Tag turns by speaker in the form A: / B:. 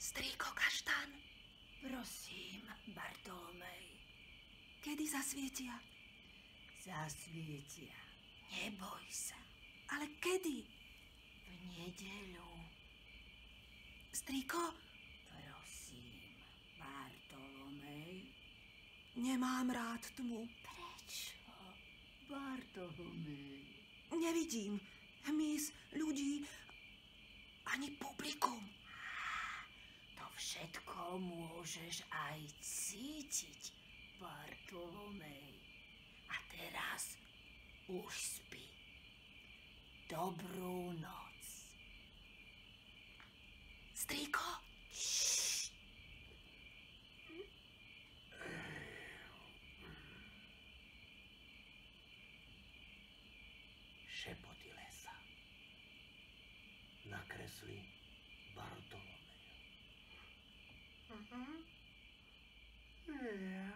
A: Strýko kaštan,
B: Prosím, Bartómej.
A: Kedy zasvietia?
B: Zasvietia. Neboj sa.
A: Ale kedy?
B: V nedeľu.
A: Strýko, nemám rád tmu.
B: Prečo? Bartolomej.
A: Nevidím hmyz ľudí ani publikum.
B: To všetko môžeš aj cítiť, Bartolomej. A teraz už spí. Dobrú noc.
A: Strýko,
C: Šepoty Nakresli Bartolomeja. Ja.